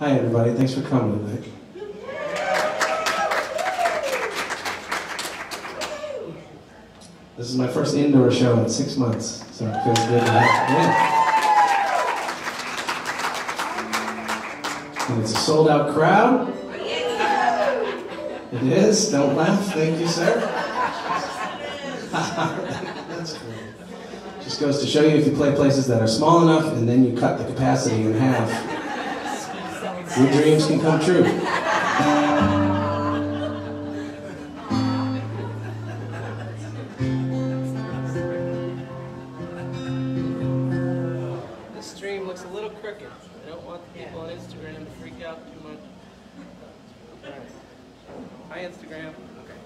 Hi, everybody. Thanks for coming tonight. This is my first indoor show in six months, so it feels good to have. Yeah. And it's a sold out crowd. It is. Don't laugh. Thank you, sir. That's great. Just goes to show you if you play places that are small enough and then you cut the capacity in half, your dreams can come true. This stream looks a little crooked. I don't want the people on Instagram to freak out too much. Hi, Instagram. Okay.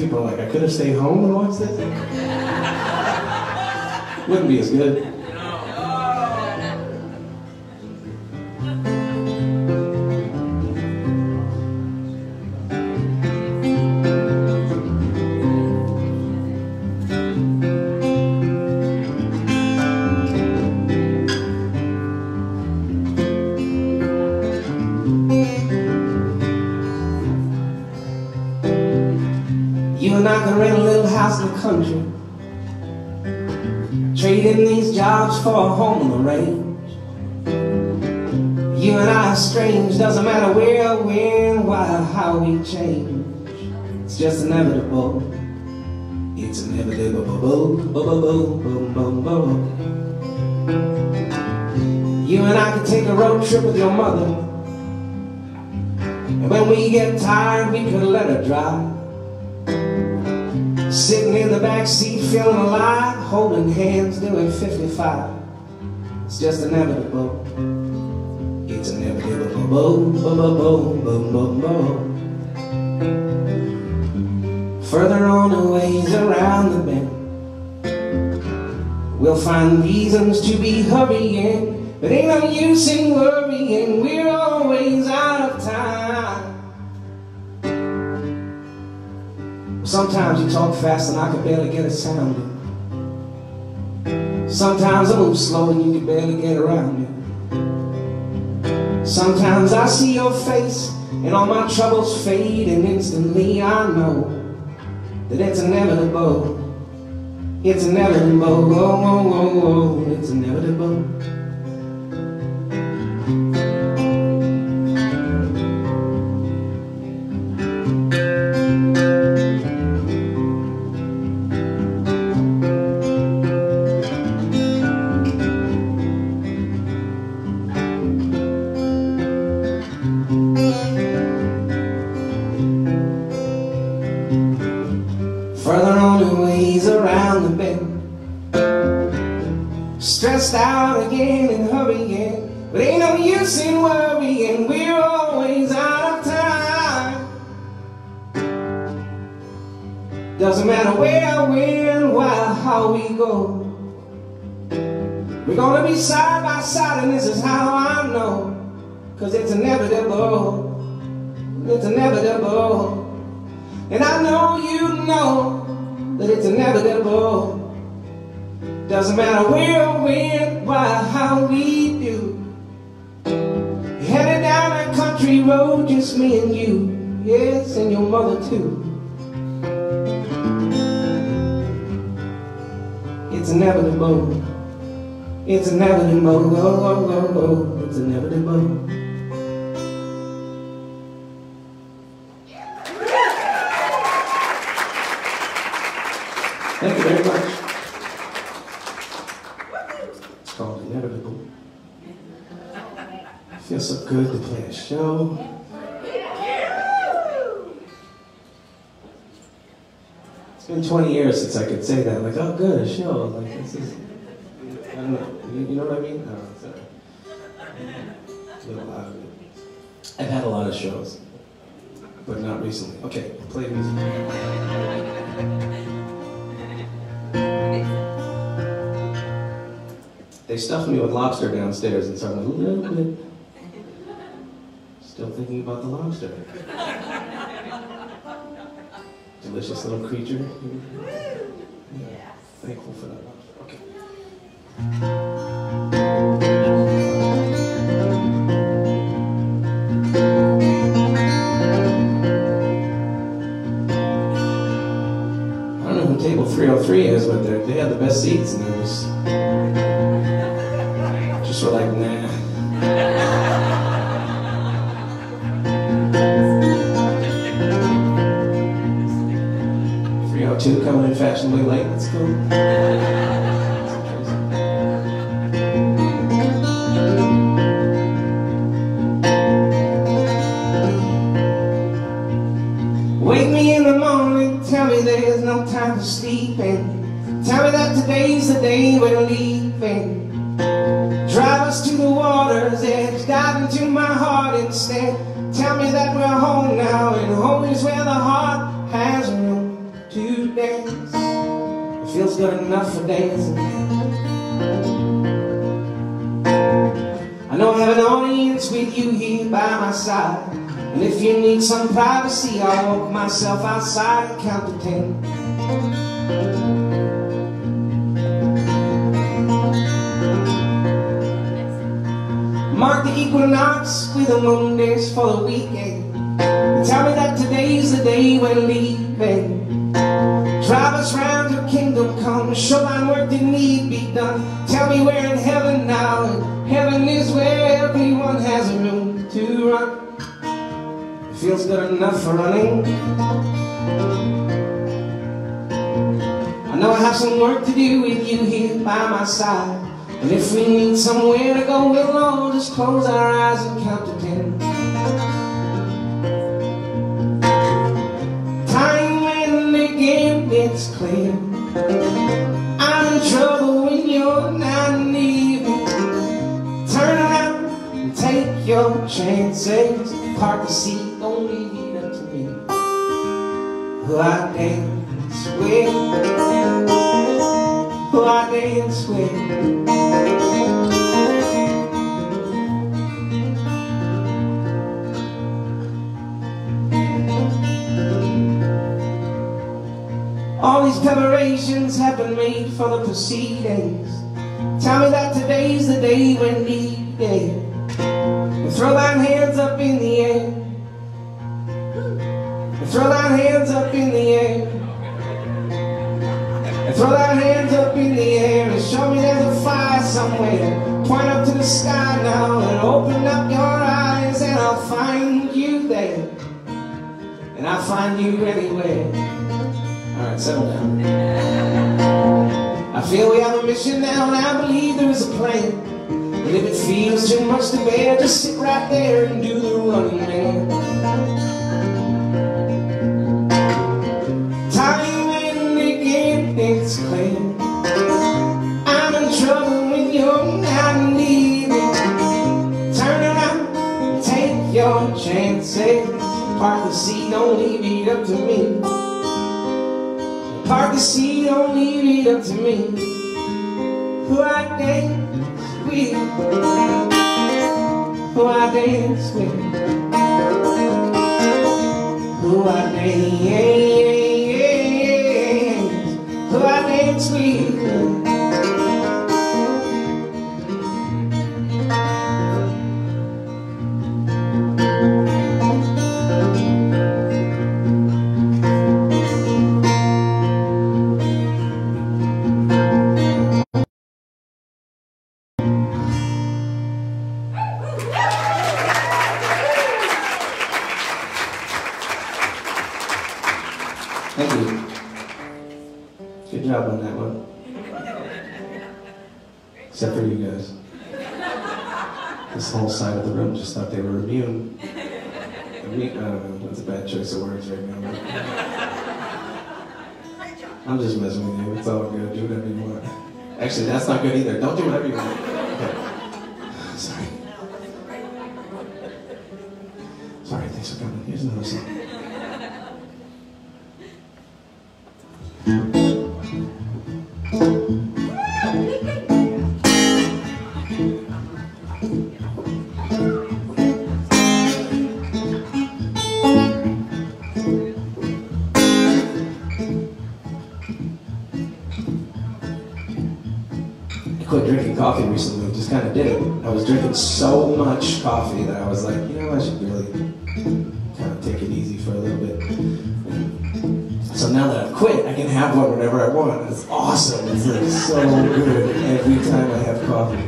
People are like, I could have stayed home and watched this. Wouldn't be as good. For a home range. You and I are strange, doesn't matter where, when, why, how we change. It's just inevitable. It's inevitable. You and I could take a road trip with your mother. And when we get tired, we could let her drive. Sitting in the back seat, feeling alive, holding hands, doing 55. It's just inevitable. It's inevitable. Boom, boom, boom, boom, boom. Further on a ways around the bend, we'll find reasons to be hurrying. But ain't no use in worrying, we're always out of time. Sometimes you talk fast and I can barely get a sound. Sometimes I move slow and you can barely get around me. Sometimes I see your face and all my troubles fade and instantly I know that it's inevitable. It's inevitable. Oh, oh, oh, oh. It's inevitable. It's inevitable. Thank you very much. It's called Inevitable. It feels so good to play a show. It's been 20 years since I could say that. Like, oh, good, a show. Like, this is. You, you know what I mean? Oh, no, little out. I've had a lot of shows, but not recently. Okay, play music. They stuffed me with lobster downstairs, and so I'm a little bit still thinking about the lobster. Delicious little creature. Yeah, thankful for that I don't know who table 303 is, but they had the best seats, and it just were like, nah. Three oh two coming in fashionably late. Let's go. Today's the day we're leaving. Drive us to the water's edge, dive into my heart instead. Tell me that we're home now, and home is where the heart has room to dance. It feels good enough for dancing. I know I have an audience with you here by my side. And if you need some privacy, I'll walk myself outside and count to ten. Mark the equinox with the moon days for the weekend. Tell me that today's the day we're leaving. Drive us round your kingdom come. show Shoreline work that need be done. Tell me we're in heaven now. Heaven is where everyone has room to run. Feels good enough for running. I know I have some work to do with you here by my side. And if we need somewhere to go, we'll all just close our eyes and count to ten. Time when the game gets clear. I'm in trouble when you're not me. Turn around and take your chances. Park the seat, don't leave it up to me. Who I dance with, who I dance with. All these preparations have been made for the proceedings. Tell me that today's the day when needed. Throw thine hands up in the air. Throw thine hands up in the air. And throw thine hands up in the air and show me there's a fire somewhere. Point up to the sky now and open up your eyes and I'll find you there. And I'll find you anywhere. Alright, settle down. I feel we have a mission now and I believe there is a plan. And if it feels too much to bear, just sit right there and do the running man. Don't leave it up to me. Park the seat, don't leave it up to me. Who I dance with, who I dance with, who I dance, who I dance with. So much coffee that I was like, you know, I should really kind of take it easy for a little bit. So now that I've quit, I can have one whenever I want. It's awesome. It's like so good every time I have coffee.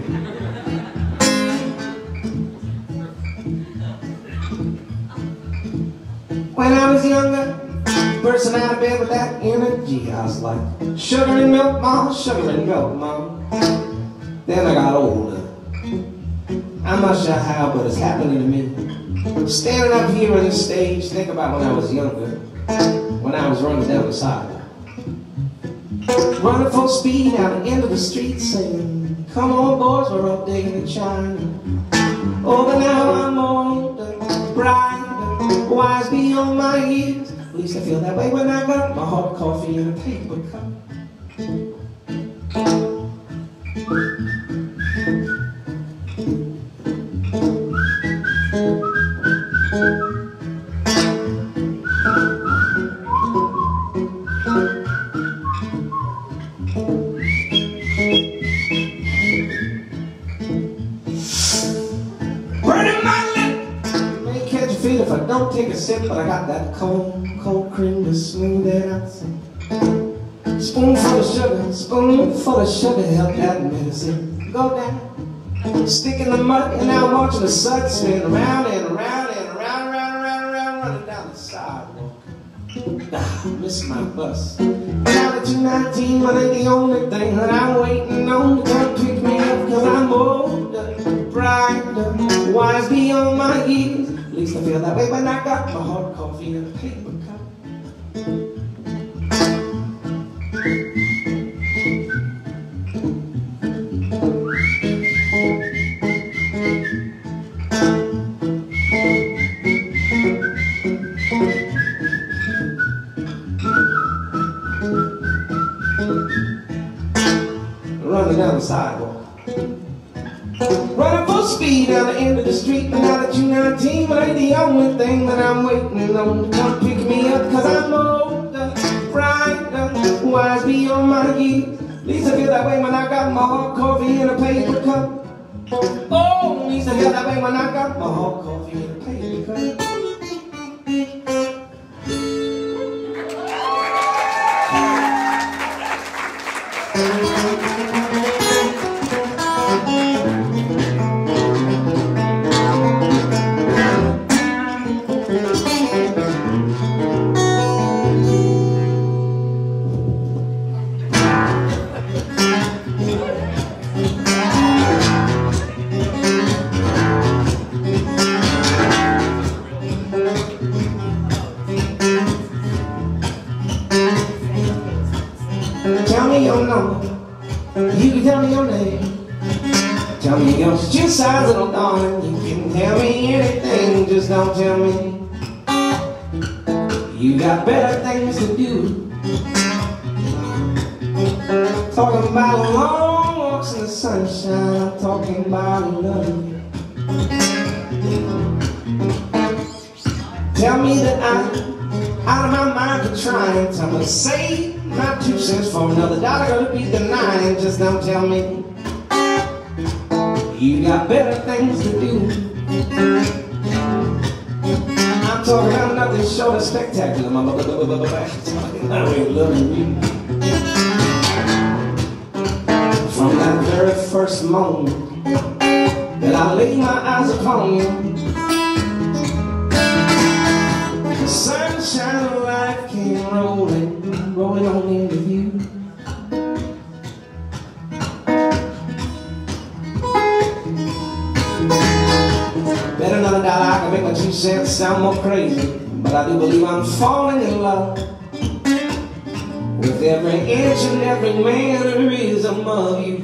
When I was younger, bursting out of bed with that energy, I was like, sugar and milk, mom, sugar and milk, mom. Then I got older. I'm not sure how, but it's happening to me. Standing up here on the stage, think about when I was younger, when I was running down the sidewalk. Running full speed out the end of the street saying, Come on boys, we're up there in China. Oh, but now I'm older, brighter, wise beyond my years. At least I feel that way when I got my hot coffee in a paper cup. Of sugar, help that medicine go down. Stick in the mud, and now I'm watching the sun spin around and around and around, around, around, around, running down the sidewalk. Ah, miss my bus. Now that you're 19, but ain't the only thing that I'm waiting on to come pick me up, cause I'm older, brighter, wise beyond my years. At least I feel that way when I got my hot coffee in a paper cup. That I'm waiting on come pick me up, cause I'm older, brighter, wise beyond my years. Least feel that way when I got my hot coffee in a paper cup. Oh, least feel that way when I got my hot coffee in a paper cup. Little darling. You can tell me anything, just don't tell me. You got better things to do. Talking about long walks in the sunshine. I'm talking about love. Tell me that I'm out of my mind for trying. Tell me to save my two cents for another dollar. Gonna be denying. Just don't tell me you got better things to do. I'm talking about nothing short of spectacular. Talking about we loving you. From that very first moment that I laid my eyes upon you. The sunshine of life came rolling, rolling on into make my two cents sound more crazy, but I do believe I'm falling in love with every inch and every man there is above you.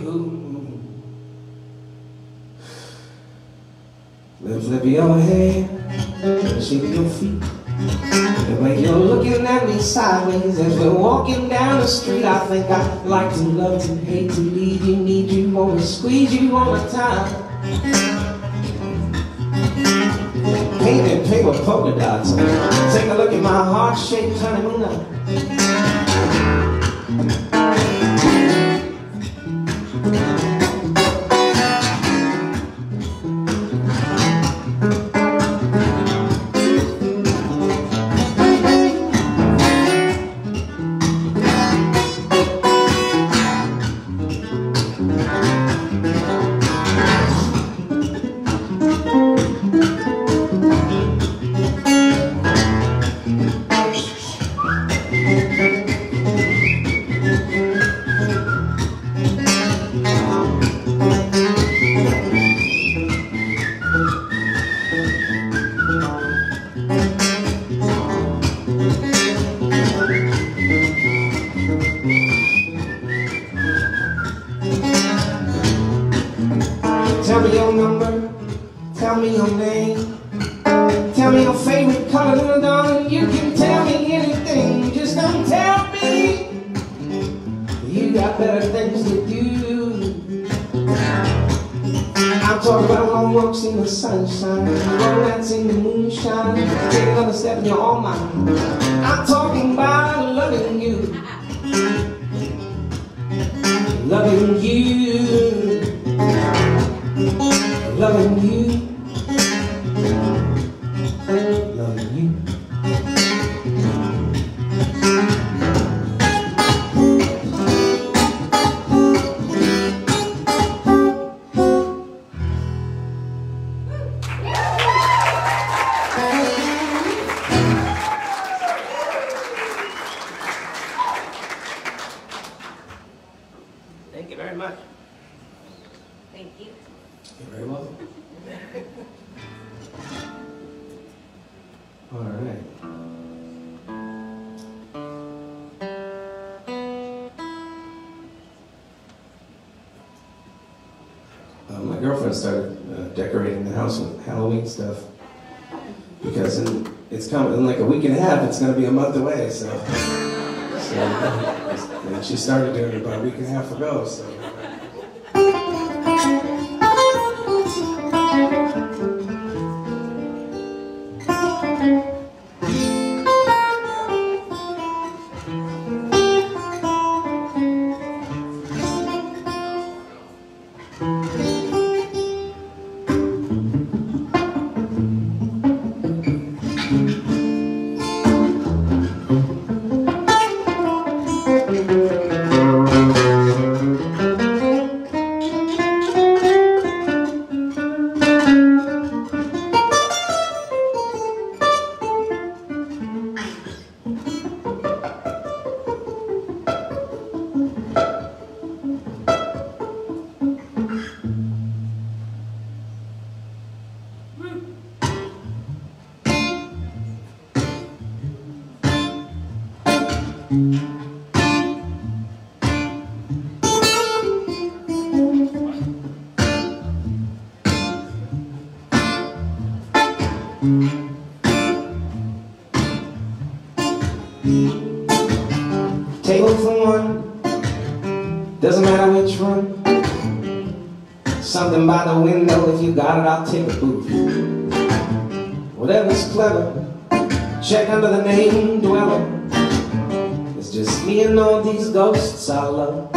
Flip, flip your hair, shake your feet. The way you're looking at me sideways as we're walking down the street, I think I'd like to love to hate to leave you, need you, wanna squeeze you all the time. Painted paper polka dots. Take a look at my heart-shaped honeymoon Take another step and Something by the window, if you got it, I'll take a booth. Whatever's clever, check under the name dweller. It's just me and all these ghosts I love.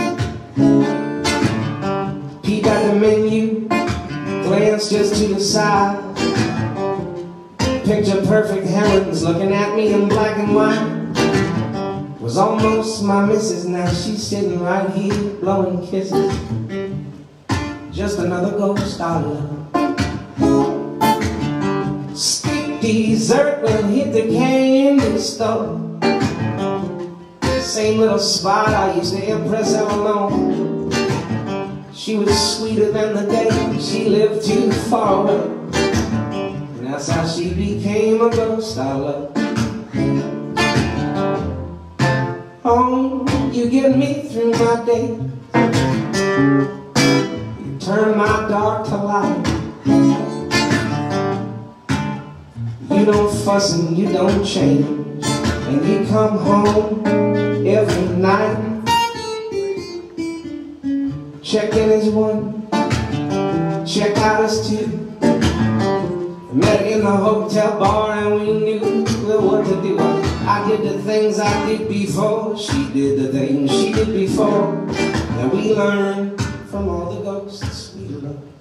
Peek at the menu, glance just to the side. Picture perfect herons looking at me in black and white. Was almost my missus, now she's sitting right here blowing kisses. Just another ghost I love. Steak dessert will hit the candy store. Same little spot I used to impress her alone. She was sweeter than the day she lived too far away. And that's how she became a ghost I love. Oh, you get me through my day. Turn my dark to light. You don't fuss and you don't change. And you come home every night. Check in as one, check out as two. Met in the hotel bar and we knew what to do. I did the things I did before. She did the things she did before. And we learned from all the ghosts.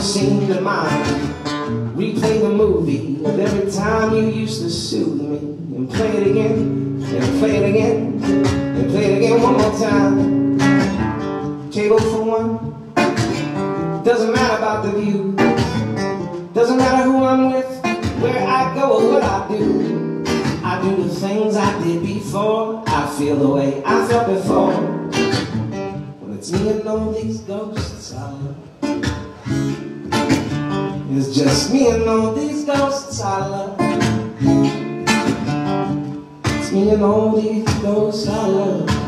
seem to mind. Replay the movie of every time you used to soothe me and play it again, and play it again, and play it again one more time. table for one. Doesn't matter about the view. Doesn't matter who I'm with, where I go or what I do. I do the things I did before. I feel the way I felt before. When it's me and all these ghosts I. It's just me and all these ghosts I love. It's me and all these ghosts I love.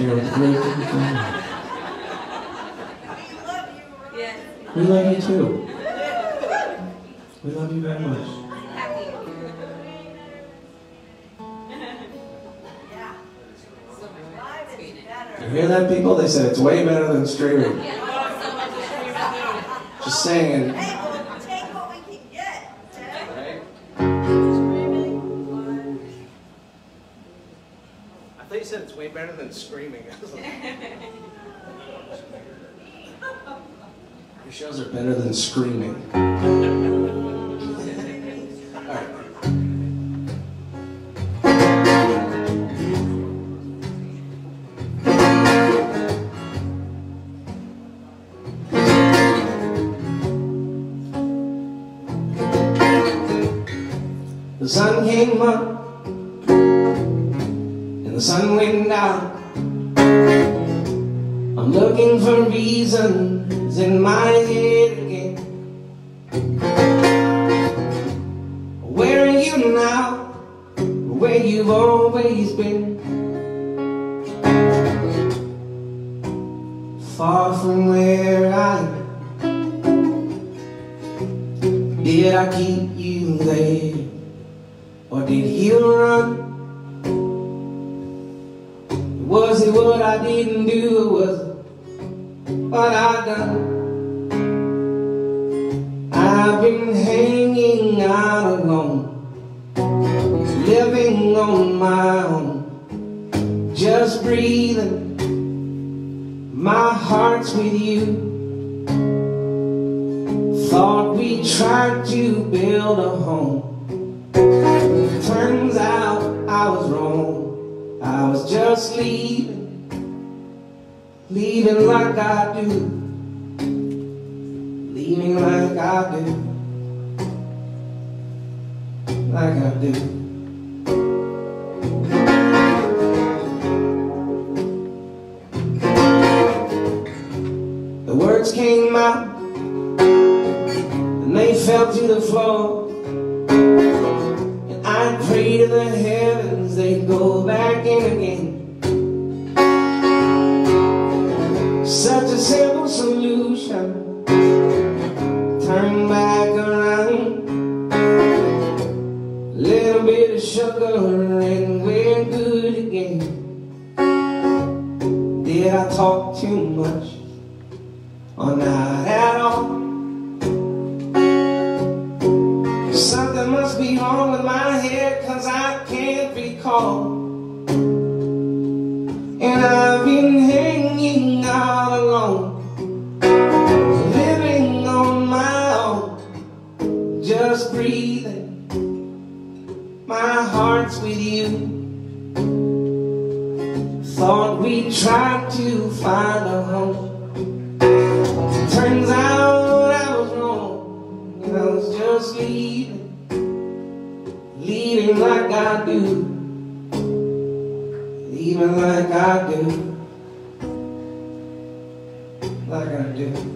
Anything they want to share with? Yes. We love you too. We love you very much. Happy. You hear that, people? They said it's way better than streaming. Yeah, so much to share with you. Just saying. Way better than screaming. Your shows are better than screaming. The sun came up sun went down. I'm looking for reasons in my head again. Where are you now? Where you've always been. Far from where I am. Did I keep you there? Or did you run? Was it what I didn't do? Was it what I done? I've been hanging out alone Living on my own Just breathing My heart's with you. Thought we tried to build a home. Turns out I was wrong I was just leaving Leaving like I do Leaving like I do Like I do. The words came out And they fell to the floor And I prayed to the heavens They go back in again Such a simple solution Turn back around Little bit of sugar and we're good again Did I talk too much? Or not at all? Something must be wrong with my head Cause I can't recall And I've been hanging out alone Living on my own Just breathing My heart's with you. Thought we tried to find a home. Turns out I was wrong I was just leaving Leaving like I do Leaving like I do. Like I do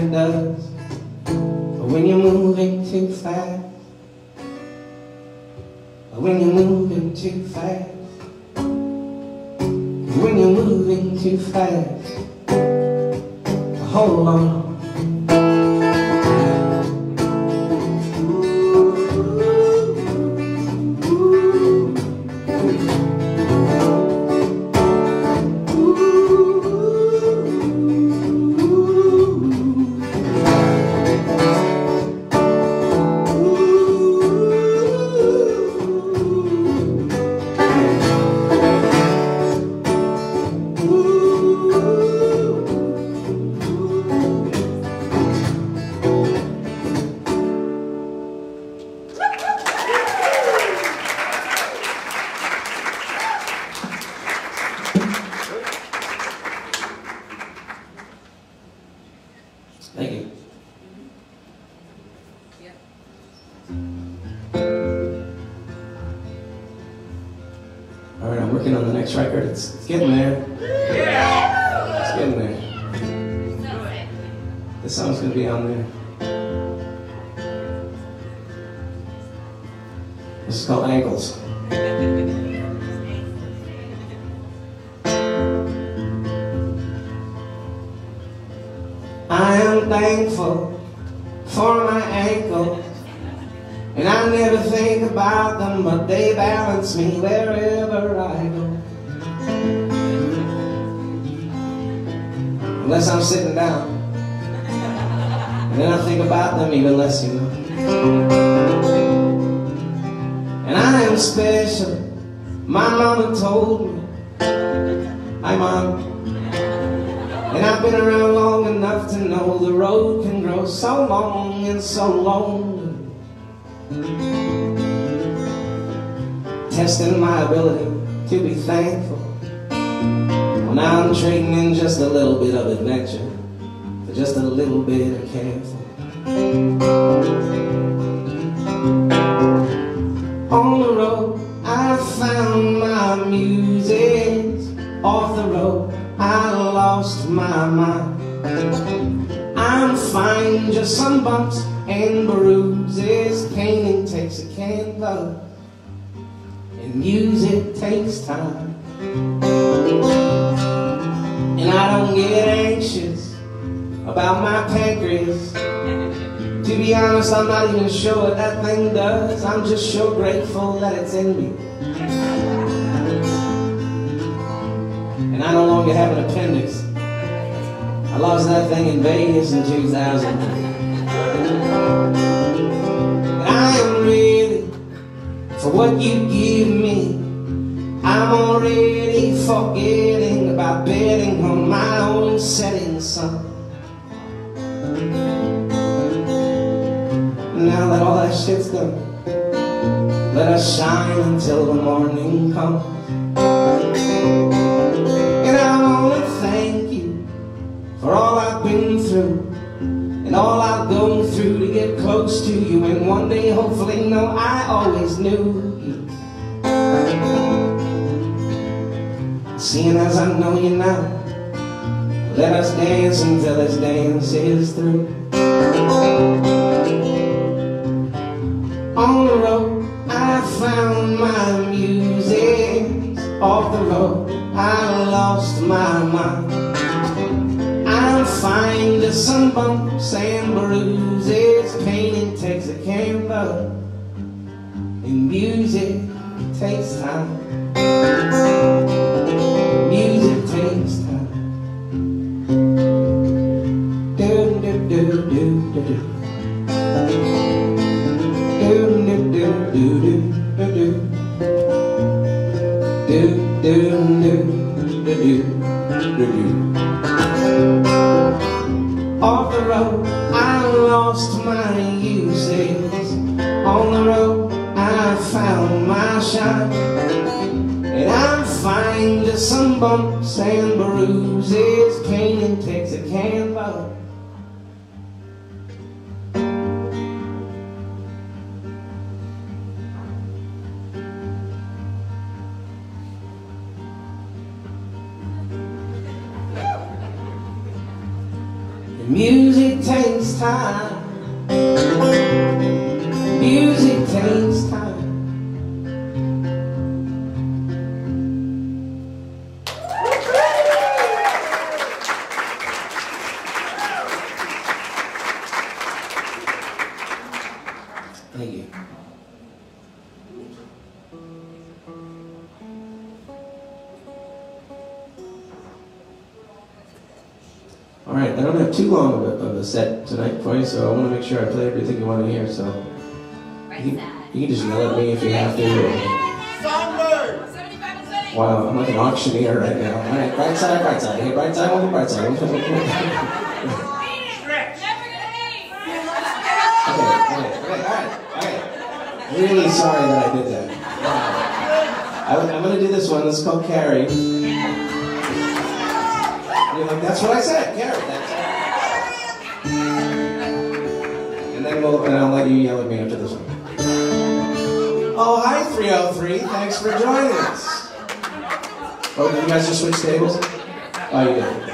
it does. But when you're moving too fast, when you're moving too fast, when you're moving too fast, hold on. and music takes time. And I don't get anxious about my pancreas. To be honest, I'm not even sure what that thing does. I'm just so sure grateful that it's in me. And I no longer have an appendix. I lost that thing in Vegas in 2000. What you give me. I'm already forgetting about betting on my own setting sun. Now that all that shit's done, let us shine until the morning comes. And I wanna thank you for all I've been through and all I'll go through to get close to you. And one day, hopefully, know I always knew Seeing as I know you now, let us dance until this dance is through. On the road, I found my music. Off the road, I lost my mind. I'll find some bumps and bruises. Painting takes a canvas, and music takes time. Off the road, I lost my uses. On the road, I found my shine. And I'm fine, just some bumps and bruises. Painting takes a canvas. Time. Music takes time. Thank you. All right, I don't have too long of a, of a set tonight for you, so I want to make sure I play everything you want to hear. So you, you can just yell at me if you have to. or- Wow, I'm like an auctioneer right now. All right, right side, right side. Hey, right side, one, right side. Okay, okay, okay, all right, all right. Really sorry that I did that. I, am gonna do this one. This is called Carrie. You're like, that's what I said, and we'll, and I'll let you yell at me after this one. Oh, hi, 303. Thanks for joining us. Oh, did you guys just switch tables? Oh, you did.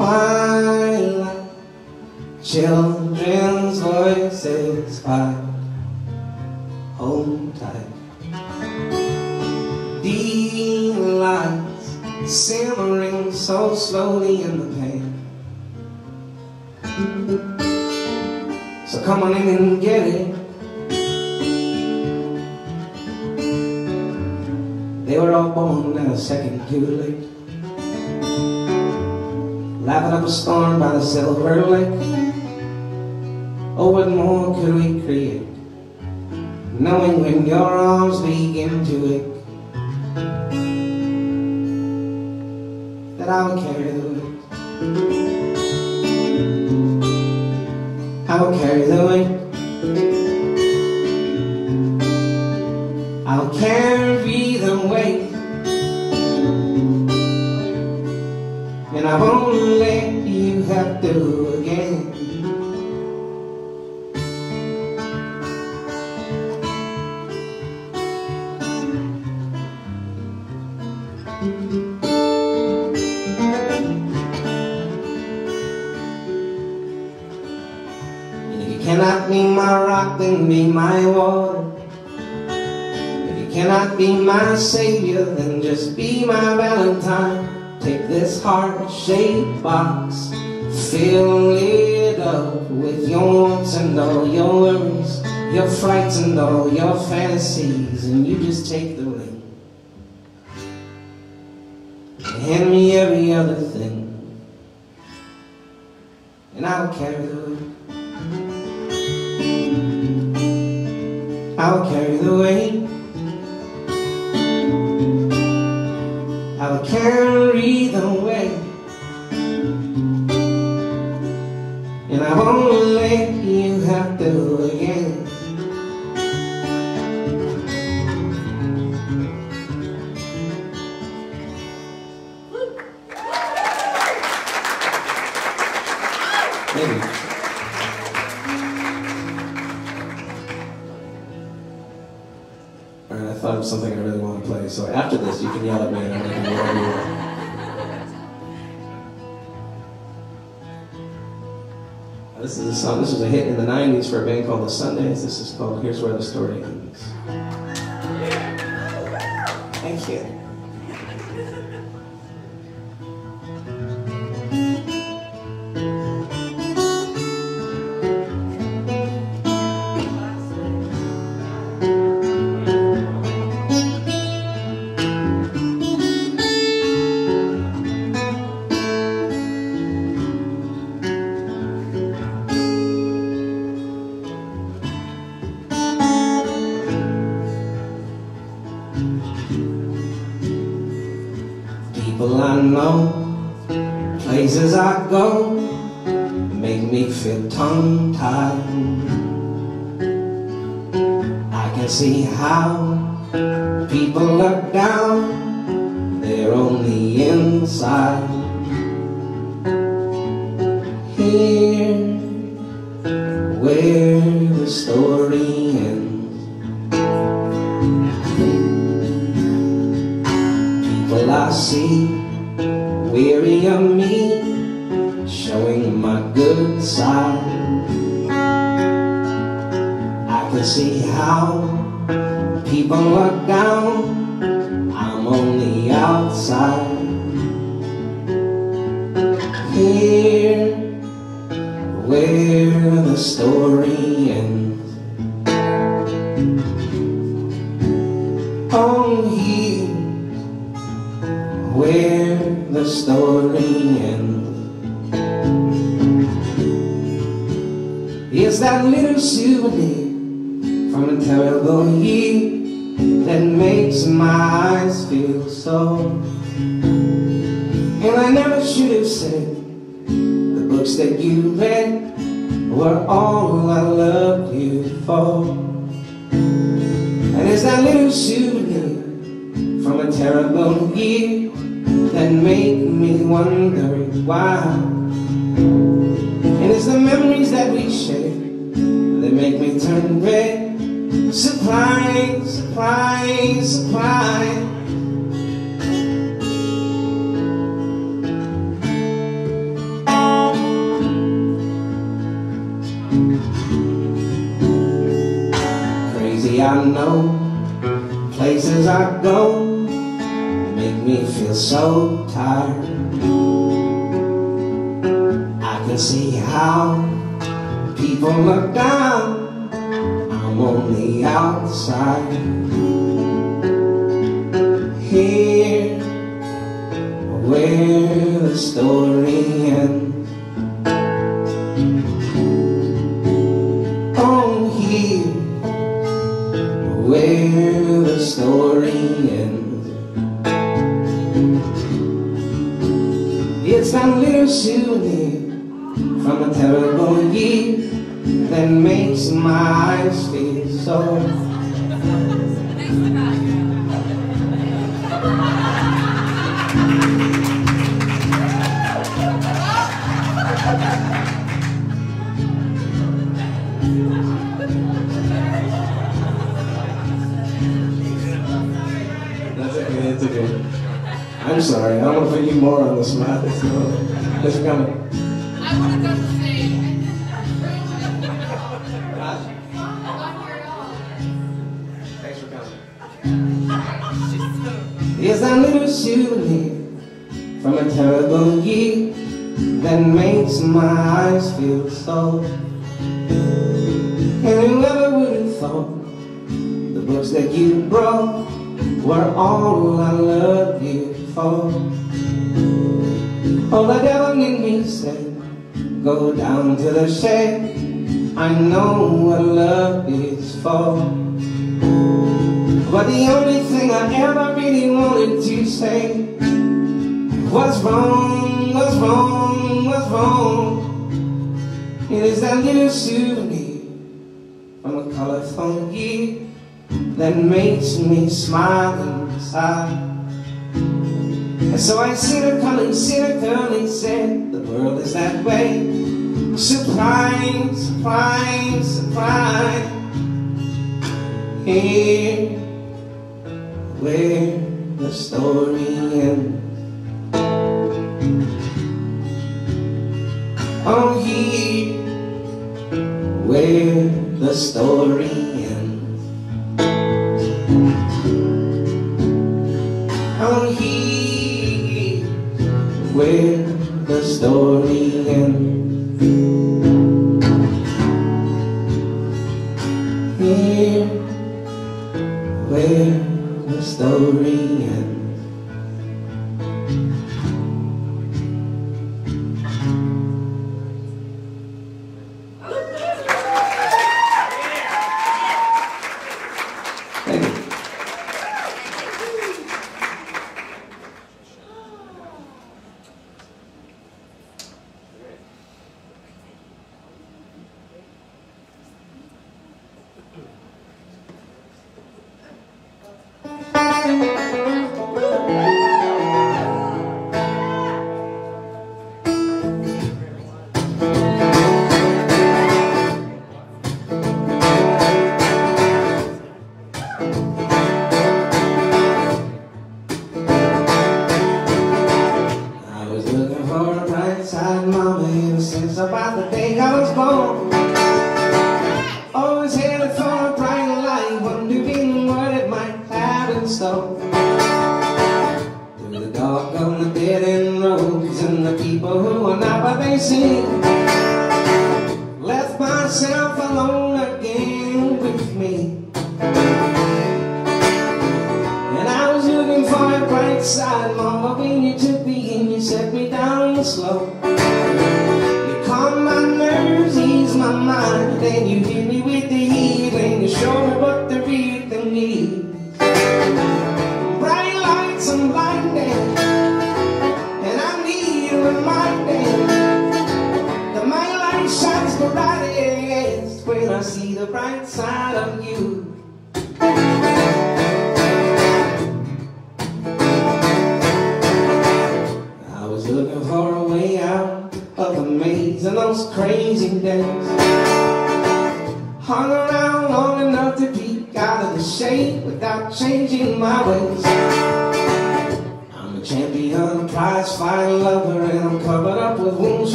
twilight. Children's voices find home tight Delights simmering so slowly in the pan So come on in and get it. They were all born in a second too late side of a storm by the silver lake. Oh, what more could we create? Knowing when your arms begin to ache, that I will carry the weight. I will carry the weight. mercy. song. This was a hit in the 90s for a band called The Sundays. This is called Here's Where the Story Ends. Thank you. Places I go make me feel so tired. I can see how people look down. I'm on the outside. Here, where the story from a terrible year that makes my eyes feel so. That's okay, it's okay. I'm sorry, I don't want to put you more on the spot. It's, uh, it's all I loved you for. Oh, the devil in me said, go down to the shed. I know what love is for. But the only thing I ever really wanted to say was wrong, was wrong, was wrong. It is that little souvenir from a colorful year that makes me smile inside. And so I her coming, said the world is that way. Surprise, surprise, surprise. Here, where the story ends. Oh, here, where the story ends. The story ends. Here, where the story ends.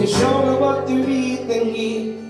you sure know what to read, then eat.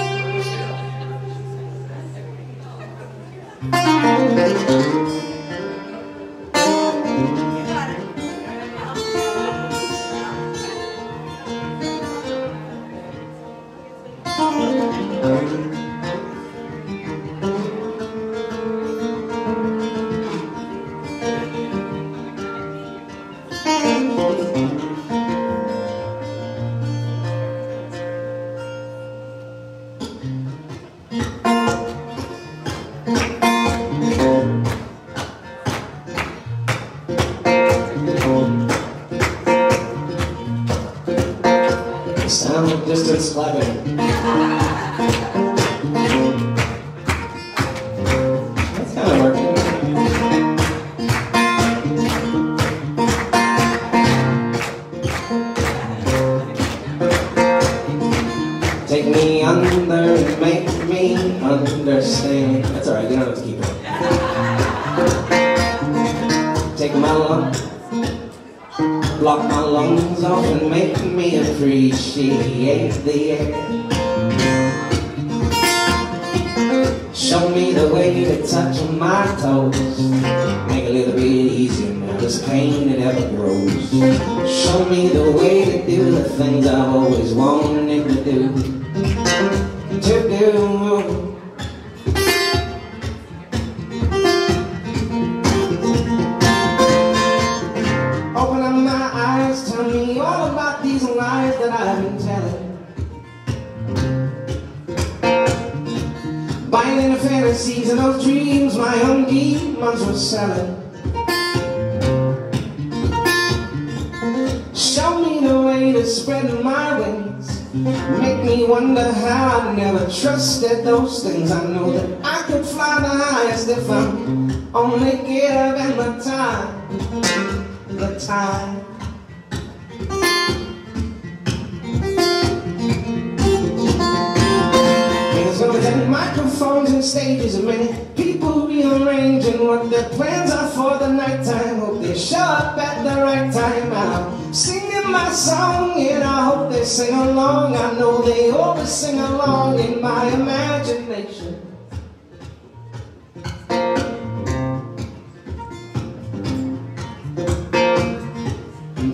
what their plans are for the nighttime. Hope they show up at the right time. I'm singing my song and I hope they sing along. I know they always sing along in my imagination.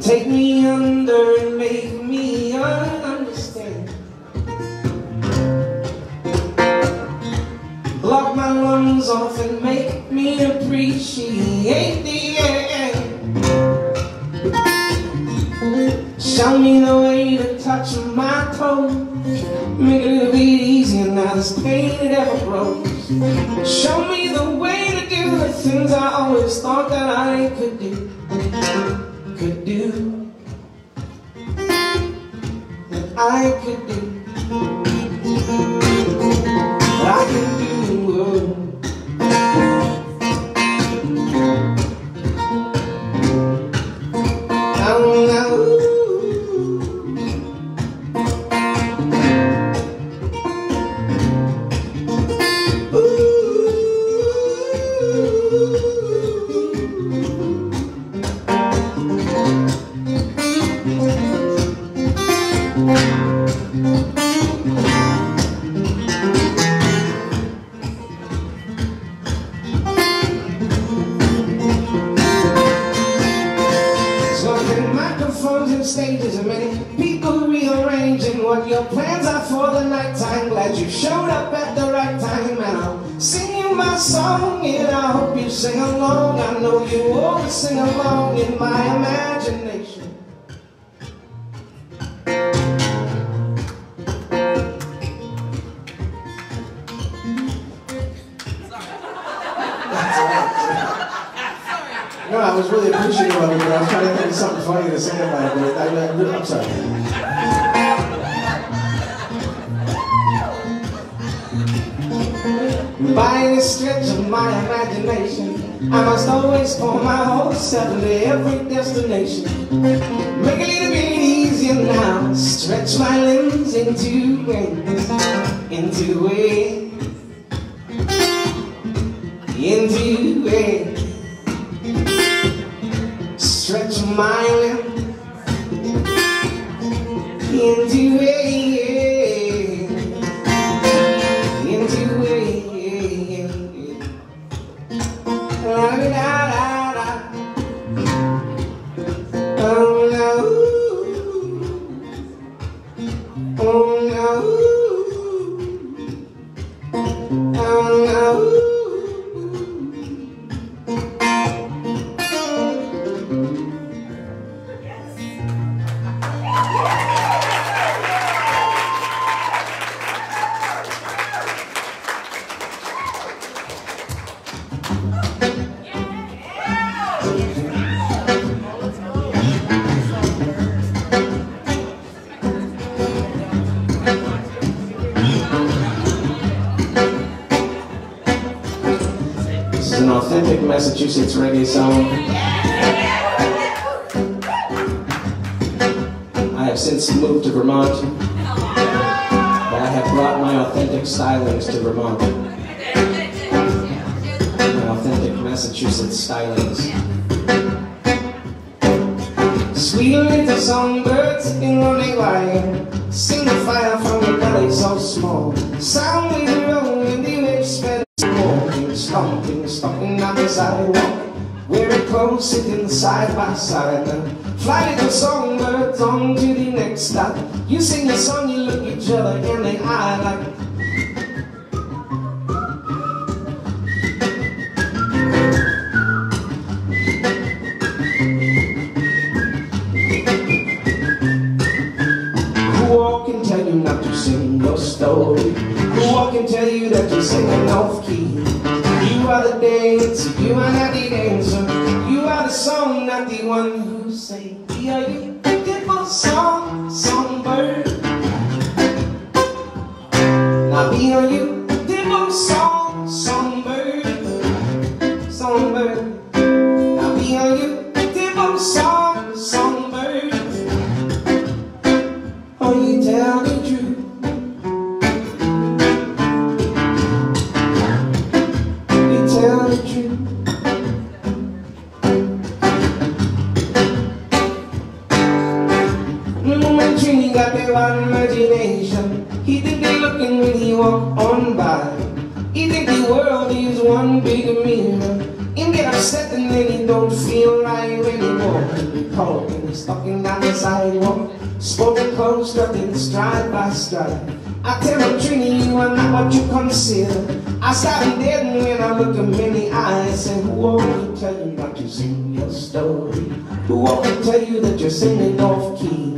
Take me under and make me understand. Block my lungs off and make me appreciate the air. Show me the way to touch my toes. Make it a little bit easier now this pain it ever grows. Show me the way to do the things I always thought that I could do. Could do. That I could do. I'm sorry. By. He think the world is one big mirror. He get upset and then you don't feel right anymore. Caught and down the sidewalk, spoken close, nothing stride by stride. I tell him, Trini, you are not what you consider. I stop him dead and when I look in the eyes, and who won't tell you not to sing your story? Who won't tell you that you're singing off key?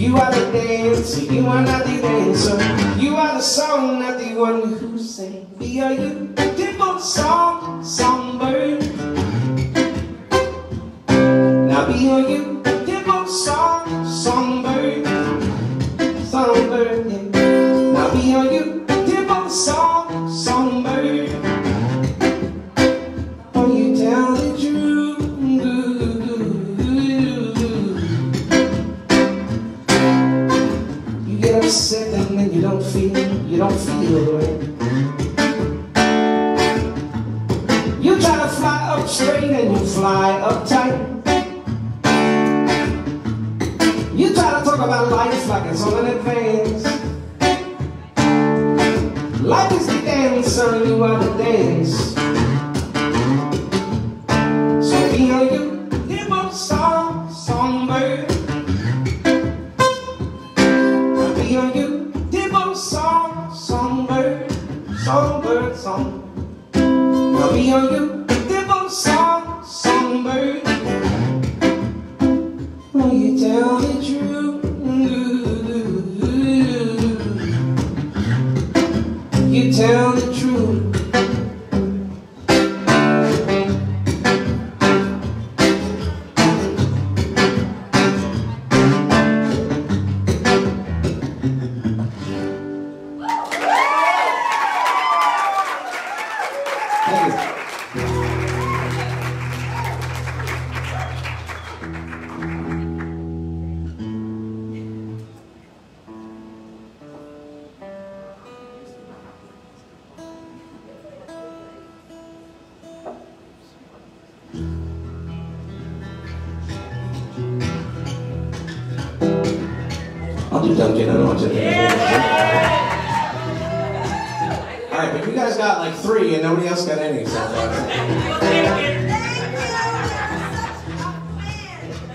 You are the dancer, you are not the dancer. You are the song, not the one who sings. Be a you beautiful song, songbird. Now be a you beautiful song, right. You try to fly up straight and you fly up tight. You try to talk about life like it's on an advance. Life is the dancer and you are the dance. So be a you, songbird, song. Now be a you, hop song, songbird. Will you tell the truth? You tell the truth.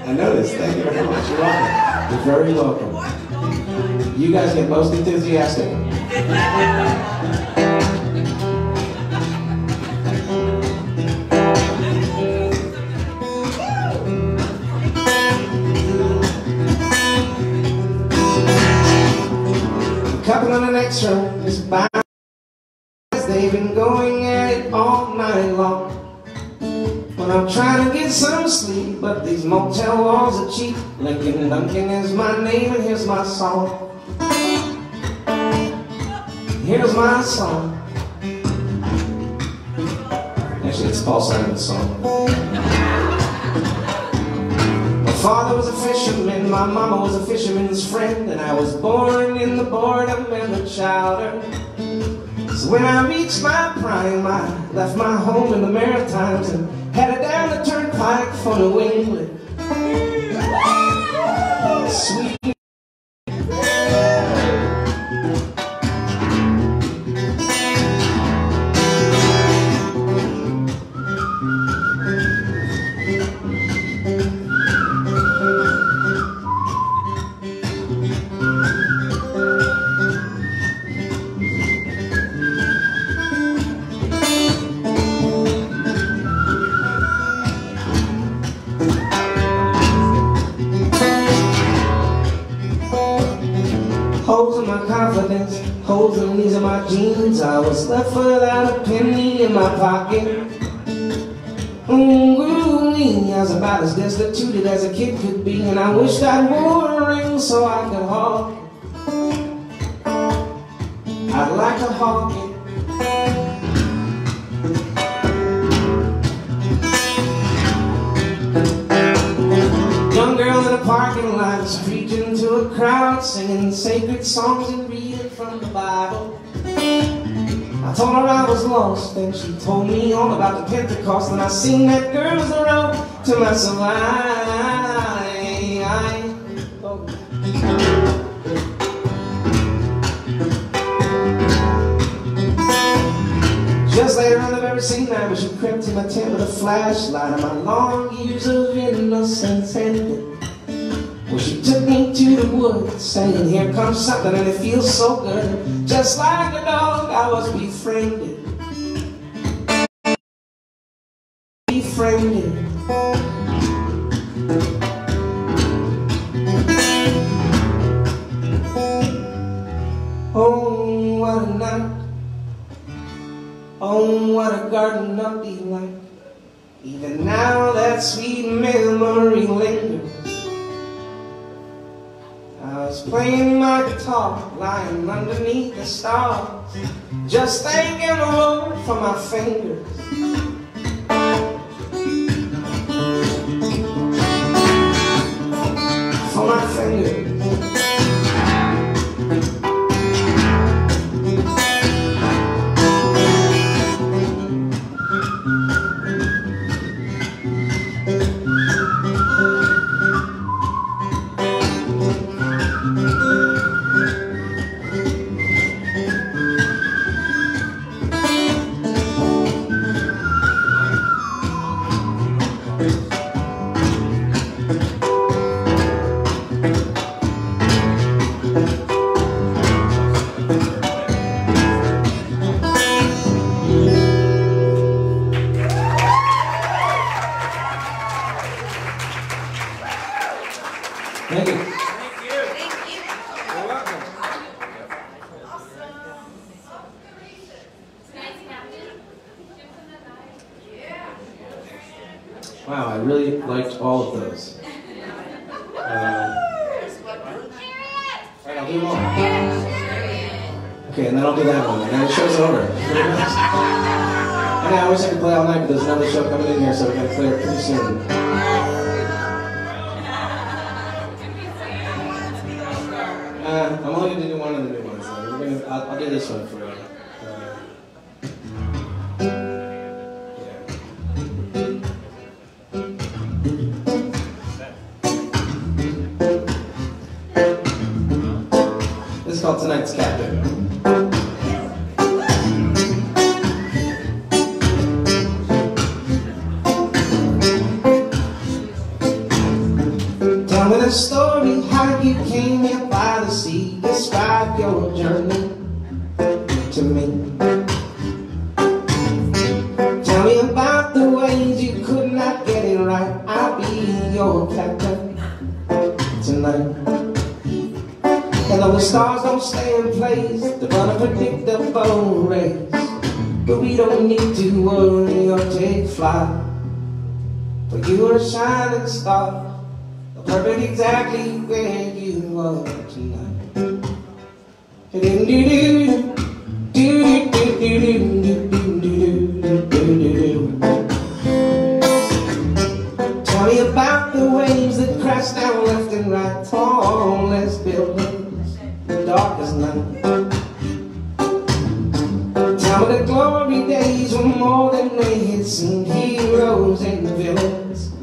I noticed. Thank you very much. You're welcome. You're very welcome. You guys get most enthusiastic. Couple on the next show is bound. They've been going I'm trying to get some sleep, but these motel walls are cheap. Lincoln Duncan is my name, and here's my song. Here's my song. Actually, it's Paul Simon's song. My father was a fisherman, my mama was a fisherman's friend, and I was born in the boredom and the chowder. So when I reached my prime, I left my home in the Maritimes and headed down the turnpike for New England. Confidence, holes in these of my jeans. I was left without a penny in my pocket. Ooh, I was about as destitute as a kid could be, and I wished I'd wore a ring so I could hawk it. I'd like to hawk it. Parking lot preaching to a crowd, singing sacred songs and reading from the Bible. I told her I was lost, and she told me all about the Pentecost, and I seen that girl's the road to my survival. Just later on the very same night, when she crept in my tent with a flashlight, and my long years of innocence ended. Well, she took me to the woods, saying, here comes something, and it feels so good. Just like a dog, I was befriended. Befriended. Just thanking the Lord for my fingers. The stars don't stay in place, they run a predictable race. But we don't need to worry or take flight. For you are a shining star, perfect exactly where you are tonight. Tell me about the waves that crash down left and right, tallest buildings, dark as night. Me the glory days were more than they had seen, heroes and villains,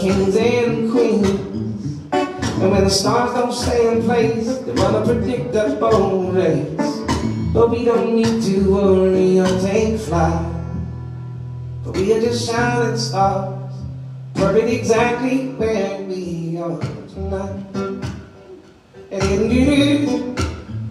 kings and queens. And when the stars don't stay in place, they run a predictable race. But we don't need to worry or take flight. But we are just shining stars, perfect exactly where we are tonight. And then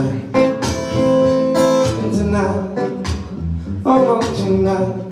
tonight. Tonight. I want you now.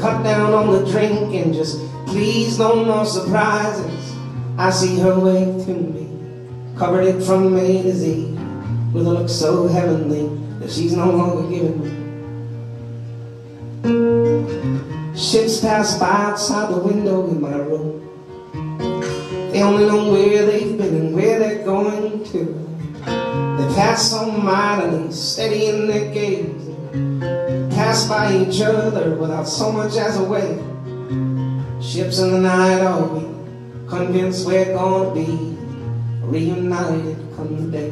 Cut down on the drink and just please no more surprises. I see her way to me, covered it from A to Z, with a look so heavenly that she's no longer giving me. Ships pass by outside the window in my room. They only know where they've been and where they're going to. They pass so mightily, steady in their gaze. By each other without so much as a wave. Ships in the night are we, convinced we're gonna be reunited come the day.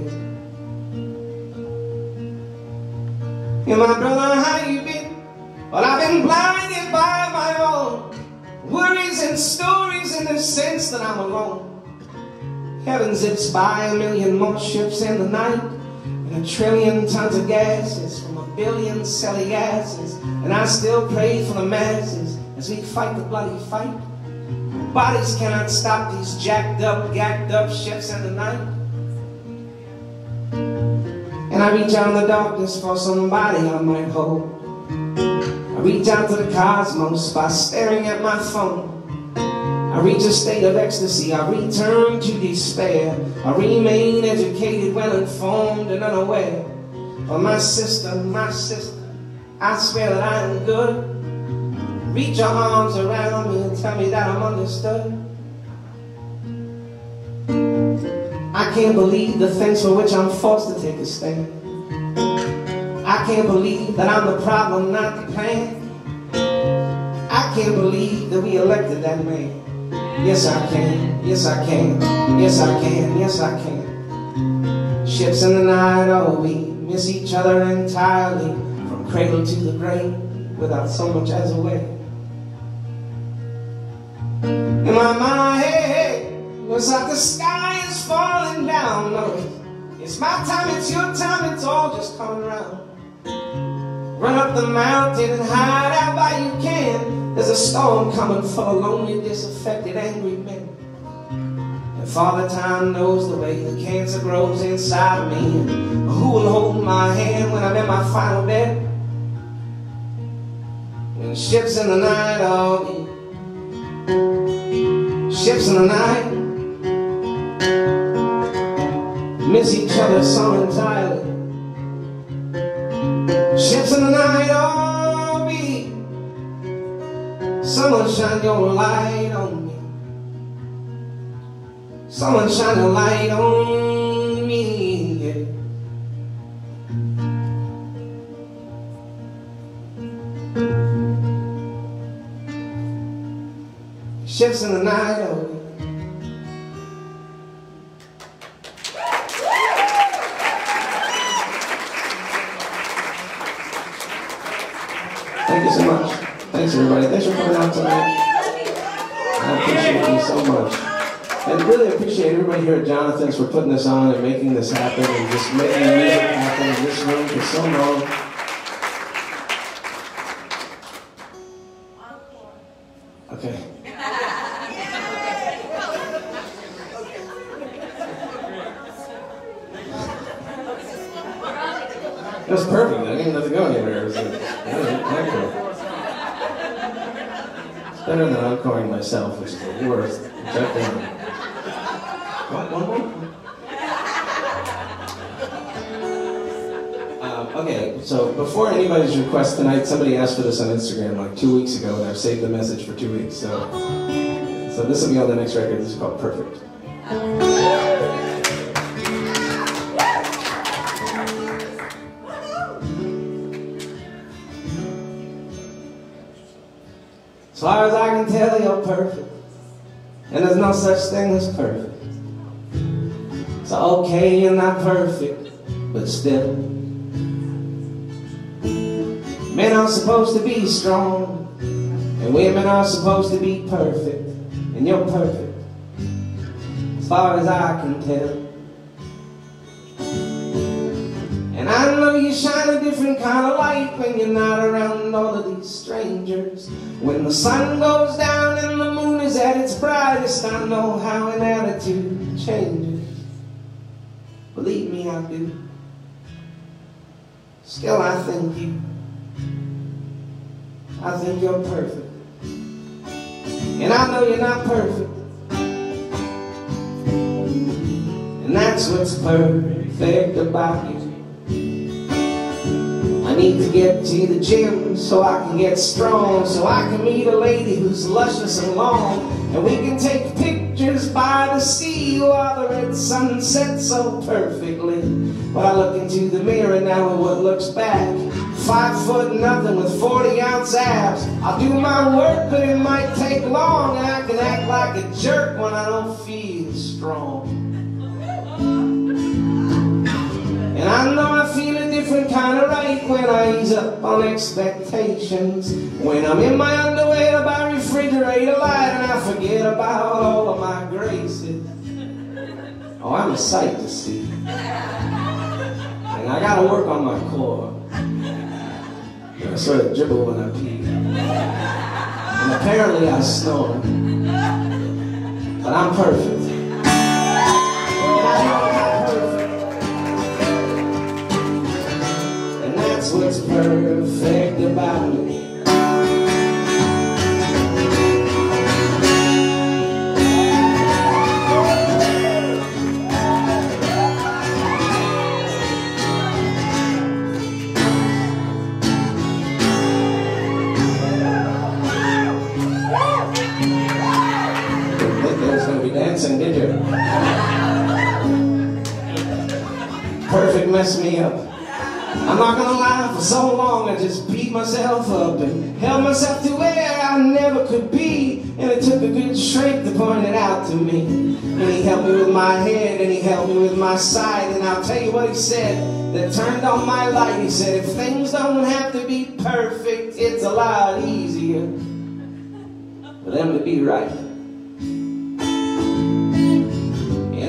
Hey, my brother, how you been? Well, I've been blinded by my own worries and stories in the sense that I'm alone. Heaven zips by a million more ships in the night, and a trillion tons of from a billion silly asses. And I still pray for the masses as we fight the bloody fight. Bodies cannot stop these jacked up, gacked up ships in the night. And I reach out in the darkness for somebody I might hold. I reach out to the cosmos by staring at my phone. I reach a state of ecstasy. I return to despair. I remain educated, well informed, and unaware. But my sister, my sister, I swear that I am good. Reach your arms around me and tell me that I'm understood. I can't believe the things for which I'm forced to take a stand. I can't believe that I'm the problem, not the pain. I can't believe that we elected that man. Yes, I can. Yes, I can. Yes, I can. Yes, I can. Ships in the night, oh, we miss each other entirely from cradle to the grave without so much as a wave. In my mind, looks like the sky is falling down. No, it's, my time, it's your time, it's all just coming around. Run up the mountain and hide out while you can. There's a storm coming for of lonely, disaffected, angry men. And Father Time knows the way the cancer grows inside of me. And who will hold my hand when I'm in my final bed? When ships in the night are. Ships in the night miss each other so entirely. Ships in the night, oh me. Someone shine your light on. Someone shine a light on me. Yeah. Ships in the night, oh. Thank you so much. Thanks everybody. Thanks for coming out tonight. I appreciate you so much. And really appreciate everybody here at Jonathan's for putting this on and making this happen and just making music happen in this room for so long. Okay. That was perfect. I didn't even have to go anywhere. It was like, better than encoring myself, which is the worst. Check down. What? One more? Um, okay, so before anybody's request tonight, somebody asked for this on Instagram like two weeks ago, and I've saved the message for two weeks. So, so this will be on the next record. This is called Perfect. As far as I can tell, you're perfect. And there's no such thing as perfect. So okay, you're not perfect, but still. Men are supposed to be strong, and women are supposed to be perfect, and you're perfect. As far as I can tell. And I know you shine a different kind of light when you're not around all of these strangers. When the sun goes down and the moon is at its brightest, I know how an attitude changes. Believe me, I do. Still, I think you, I think you're perfect. And I know you're not perfect. And that's what's perfect about you. I need to get to the gym so I can get strong, so I can meet a lady who's luscious and long, and we can take pictures by the sea while the red sun sets so perfectly. But I look into the mirror now and what looks back, five foot nothing with 40 ounce abs. I'll do my work, but it might take long, and I can act like a jerk when I don't feel strong. And I know I feel a different kind of right when I ease up on expectations. When I'm in my underwear by refrigerator light and I forget about all of my graces. Oh, I'm a sight to see. And I gotta work on my core. I sort of dribble when I pee. And apparently I snore. But I'm perfect. And I'm perfect. That's what's perfect about be dancing, did you? Perfect messed me up. I'm not gonna lie, for so long I just beat myself up and held myself to where I never could be. And it took a good shrink to point it out to me. And he helped me with my head and he helped me with my side. And I'll tell you what he said that turned on my light. He said, if things don't have to be perfect, it's a lot easier for them to be right.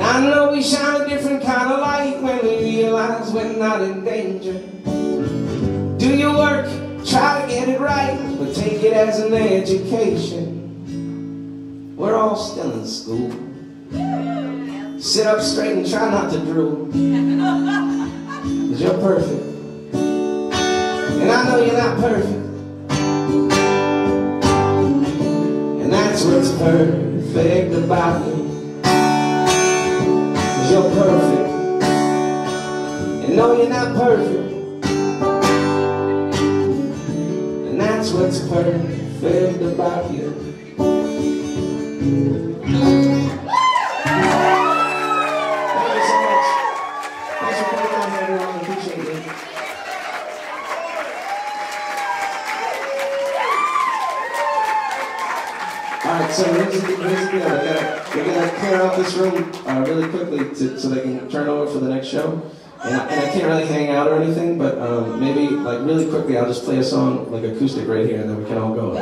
I know we shine a different kind of light when we realize we're not in danger. Do your work, try to get it right, but take it as an education. We're all still in school. Sit up straight and try not to drool. Cause you're perfect. And I know you're not perfect. And that's what's perfect about you. Cause you're perfect. And no, you're not perfect. And that's what's perfect about you. So here's the, here's the deal. We're gonna, we're gonna clear out this room uh, really quickly to, so they can turn over for the next show. And I, and I can't really hang out or anything, but um, maybe like really quickly I'll just play a song like acoustic right here and then we can all go.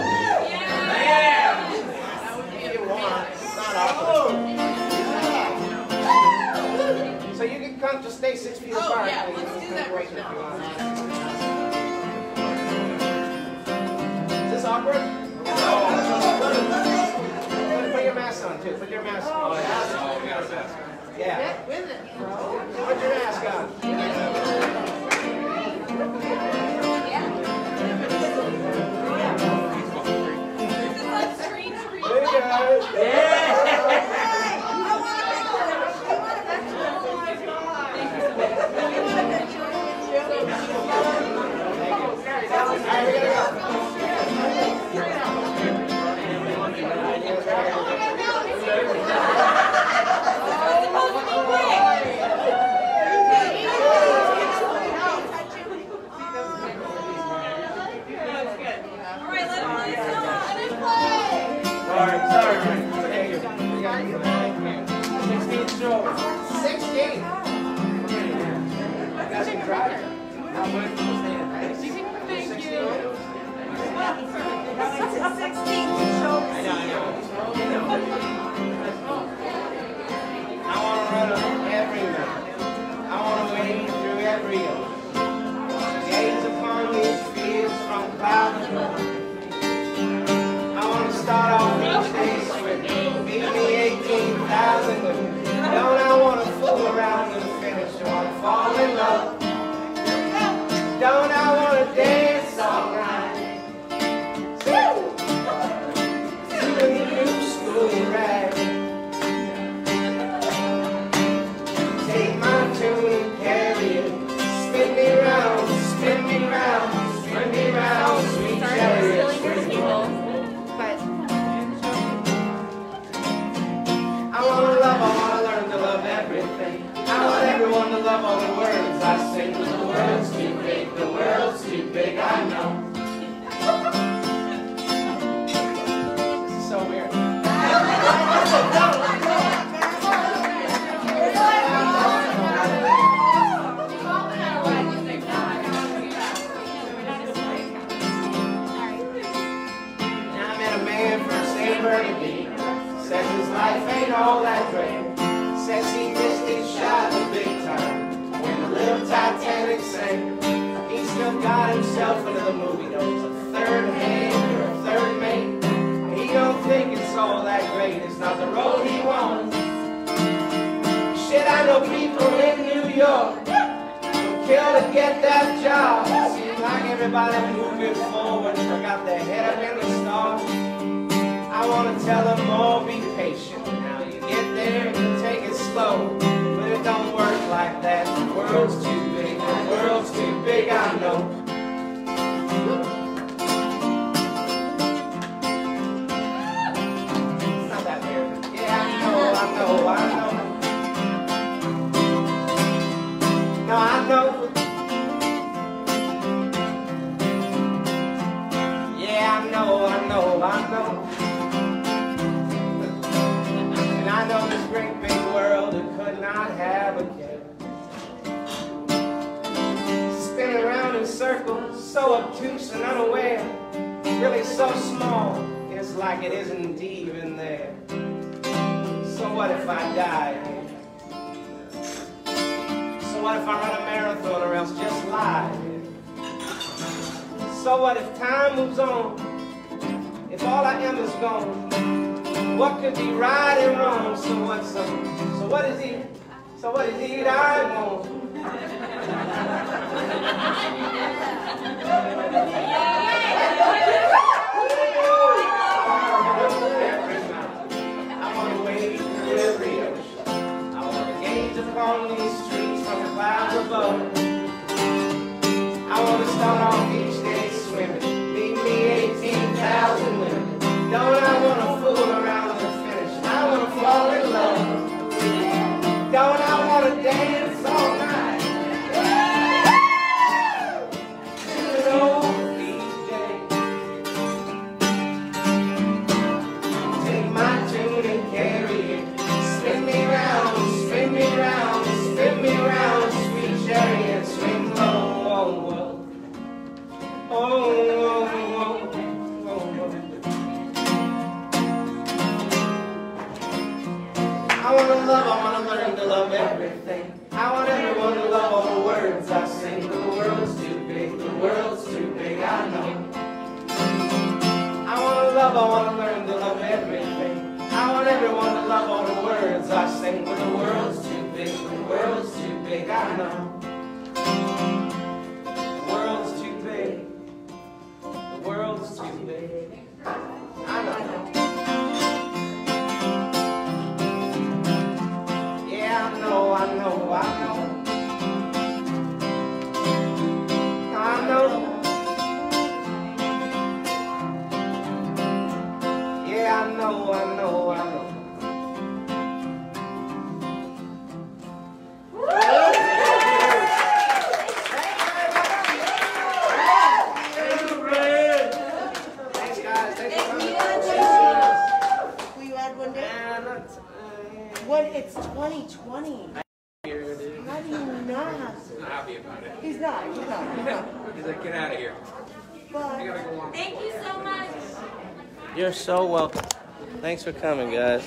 Yeah. With it, bro. Put your mask on. shows. really so small, it's like it isn't even there. So what if I die? So what if I run a marathon or else just lie? So what if time moves on? If all I am is gone, what could be right and wrong? So what's up? So what is it? So what is it I want? I want to start off each day swimming. Me 18,000 women. Don't I want to fool around with? I want to fall in love. Don't I want to dance? I wanna learn to love everything. I want everyone to love all the words I sing. But the world's too big, the world's too big, I know. The world's too big. The world's too big. I know. It's 2020. here, dude. How do you not? Have? Not happy about it. He's not, he's not, he's not. He's like, get out of here. But. I gotta go on. Thank you so much. You're so welcome. Thanks for coming, guys.